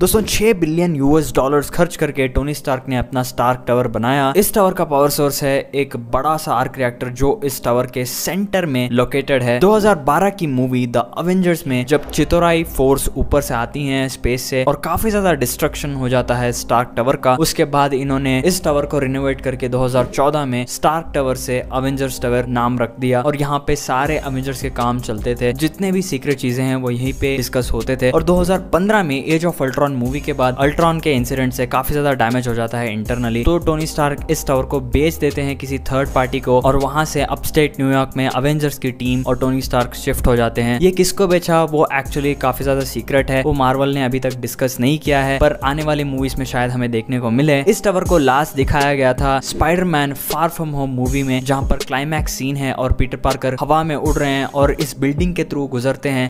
दोस्तों 6 billion US dollars खर्च करके टोनी स्टार्क ने अपना स्टार्क टावर बनाया। इस टावर का पावर सोर्स है एक बड़ा सा आर्क रिएक्टर जो इस टावर के सेंटर में लोकेटेड है। 2012 की मूवी द अवेंजर्स में जब चितोराई फोर्स ऊपर से आती हैं स्पेस से और काफ़ी ज़्यादा डिस्ट्रक्शन हो जाता है स्टार्क टावर का, उसके बाद इन्होंने इस टावर को रिनोवेट करके 2014 में स्टार्क टावर से अवेंजर्स टावर नाम रख दिया और यहाँ पे सारे अवेंजर्स के काम चलते थे। जितने भी सीक्रेट चीज़ें हैं वो यहीं पे डिस्कस होते थे और 2015 में age of Ultron Ultron movie के बाद अल्ट्रॉन के इंसिडेंट से काफ़ी ज़्यादा डैमेज हो जाता है इंटरनली तो टोनी स्टार्क इस टावर को बेच देते हैं किसी थर्ड पार्टी को और वहाँ से अपस्टेट न्यूयॉर्क में अवेंजर्स की टीम और टोनी स्टार्क शिफ्ट हो जाते हैं। ये किसको बेचा? वो एक्चुअली काफ़ी ज़्यादा सीक्रेट है। वो मार्वल ने अभी तक डिस्कस नहीं किया है, पर आने वाली मूवीज़ में शायद हमें देखने को मिले। इस टावर को लास्ट दिखाया गया था Spiderman far from home movie में, जहाँ पर क्लाइमैक्स सीन है और पीटर पार्कर हवा में उड़ रहे हैं और इस बिल्डिंग के थ्रू गुजरते हैं।